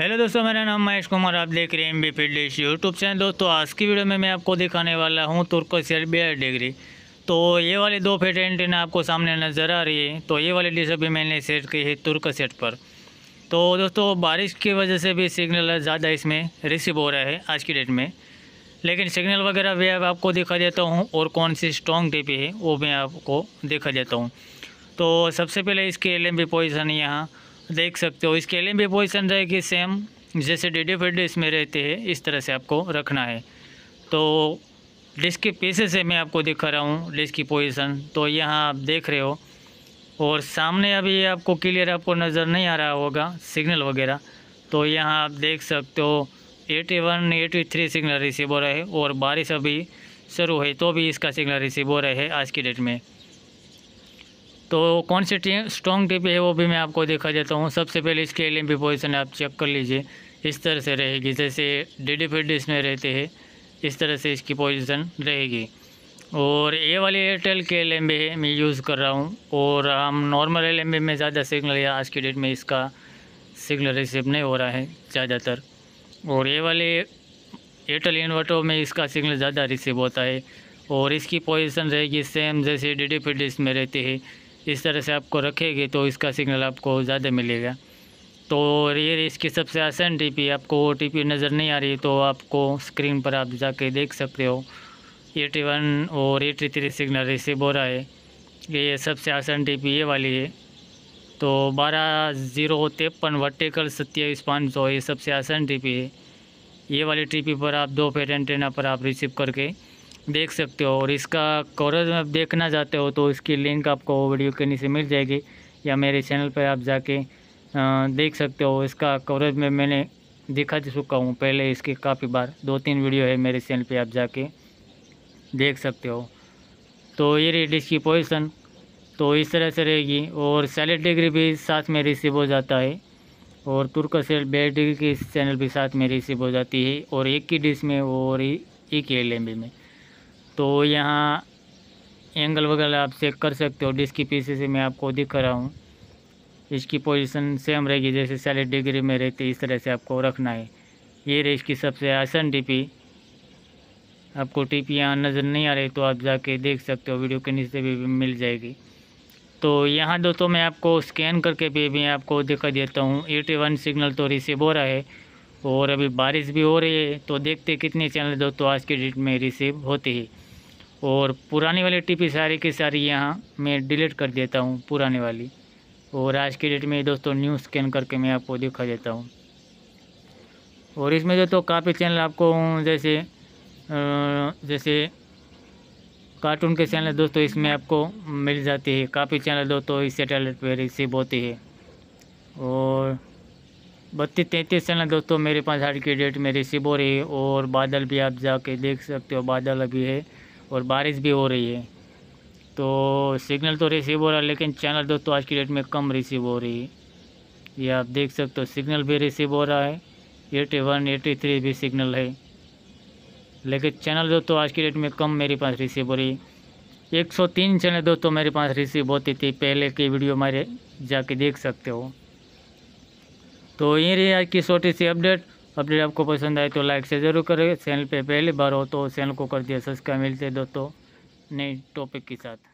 Hello दोस्तों, मेरा नाम महेश कुमार, आप देख रहे हैं एम बी फिल्डिश यूट्यूब चैनल दोस्तों, आज की वीडियो में मैं आपको दिखाने वाला हूँ तुर्को सर्बिया डिग्री तो ये वाली दो फेट एंटीना आपको सामने नज़र आ रही है तो ये वाली डिश अभी मैंने सेट की है तुर्क सेट पर। तो दोस्तों, बारिश की वजह से भी सिग्नल ज़्यादा इसमें रिसीव हो रहा है आज की डेट में। लेकिन सिग्नल वगैरह भी अब आपको दिखा देता हूँ, और कौन सी स्ट्रॉन्ग टीपी है, वो मैं आपको दिखा देता हूँ। तो सबसे पहले इसकी एल एम पोजिशन यहाँ। देख सकते हो। इसके लिए भी पोजिशन रहेगी सेम जैसे डी डी फिड इसमें रहते हैं, इस तरह से आपको रखना है। तो डिस्क के पीछे से मैं आपको दिखा रहा हूँ डिस्क की पोजीशन तो यहाँ आप देख रहे हो। और सामने अभी आपको क्लियर आपको नज़र नहीं आ रहा होगा सिग्नल वगैरह। तो यहाँ आप देख सकते हो AT one AT three signal receive हो रहा है और बारिश अभी शुरू है तो भी इसका सिग्नल रिसीव हो रहा है आज की डेट में। तो कौन सी टी स्ट्रॉन्ग टिप है, वो भी मैं आपको दिखा देता हूँ। सबसे पहले इसके एल एम पोजिशन आप चेक कर लीजिए। इस तरह से रहेगी, जैसे डी डी फिड इसमें रहते हैं, इस तरह से इसकी पोजीशन रहेगी। और ये वाले एयरटेल के एल है, मैं यूज़ कर रहा हूँ। और हम नॉर्मल एल में ज़्यादा सिग्नल या आज की डेट में इसका सिग्नल रिसीव नहीं हो रहा है, ज़्यादातर। और ये वाले एयरटेल इन्वर्टर में इसका सिग्नल ज़्यादा रिसीव होता है। और इसकी पोजीशन रहेगी सेम जैसे डी डी इसमें रहते हैं। इस तरह से आपको रखेंगे तो इसका सिग्नल आपको ज़्यादा मिलेगा। तो ये इसकी सबसे आसान टीपी आपको ओ टी नज़र नहीं आ रही तो आपको स्क्रीन पर आप जाके देख सकते हो। एटी वन और एटी थ्री सिग्नल रिसीव हो रहा है। ये सबसे आसान टीपी ये वाली है। तो बारह ज़ीरो तिरपन वर्टिकल सत्ताईस पाँच सौ, ये सबसे आसान टीपी है। ये वाली टीपी पर आप दो पेट एंटेना पर आप रिसीव करके देख सकते हो और इसका कवरेज में आप देखना चाहते हो तो इसकी लिंक आपको वीडियो के नीचे मिल जाएगी या मेरे चैनल पर आप जाके देख सकते हो। इसका कवरेज में मैंने दिखा चुका हूँ। पहले इसकी काफ़ी बार दो तीन वीडियो है मेरे चैनल पे आप जाके देख सकते हो। तो ये रही डिश की पोजिशन तो इस तरह से रहेगी और सैलेड डिग्री भी साथ में रिसीव हो जाता है और तुर्क सेल बेड डिग्री की चैनल भी साथ में रिसीव हो जाती है और एक ही डिश में और एक ही एल में। तो यहाँ एंगल वगैरह आप चेक कर सकते हो। डिस्क की पीछे से मैं आपको दिख रहा हूँ। इसकी पोजीशन सेम रहेगी जैसे सैलिड डिग्री में रहती इस तरह से आपको रखना है। ये रही इसकी सबसे आसान टीपी आपको टीपी यहाँ नज़र नहीं आ रही तो आप जाके देख सकते हो। वीडियो के नीचे भी, भी मिल जाएगी। तो यहाँ दोस्तों मैं आपको स्कैन करके भी, भी आपको दिखा देता हूँ। एटी वन सिग्नल तो रिसीव हो रहा है और अभी बारिश भी हो रही है तो देखते कितने चैनल दोस्तों आज की डेट में रिसीव होते हैं। और पुरानी वाली टीपी सारी की सारी यहाँ मैं डिलीट कर देता हूँ, पुरानी वाली। और आज की डेट में दोस्तों न्यू स्कैन करके मैं आपको दिखा देता हूँ। और इसमें जो तो काफ़ी चैनल आपको जैसे जैसे कार्टून के चैनल दोस्तों इसमें आपको मिल जाती है। काफ़ी चैनल दोस्तों इस सैटेलाइट पर रिसीव होती है। और बत्तीस तैंतीस चैनल दोस्तों मेरे पास आज की डेट में रिसीव हो रही है। और बादल भी आप जाके देख सकते हो, बादल अभी है। और बारिश भी हो रही है। तो सिग्नल तो रिसीव हो रहा है, लेकिन चैनल दोस्तों आज की डेट में कम रिसीव हो रही है। ये आप देख सकते हो सिग्नल भी रिसीव हो रहा है। एटी वन एटी थ्री भी सिग्नल है। लेकिन चैनल दोस्तों आज की डेट में कम मेरे पास रिसीव हो रही है। एक सौ तीन चैनल दोस्तों मेरे पास रिसीव होती थी, पहले की वीडियो मेरे जाके देख सकते हो। तो ये रही आज की छोटी सी अपडेट अपडेट आपको पसंद आए तो लाइक से ज़रूर करें। चैनल पे पहली बार हो तो चैनल को कर दिया सब्सक्राइब मिलते दोस्तों। नए टॉपिक के साथ।